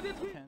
détruit okay.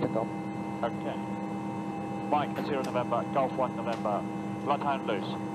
What's the go? Okay. Mike, 0 November, Golf 1 November, bloodhound loose.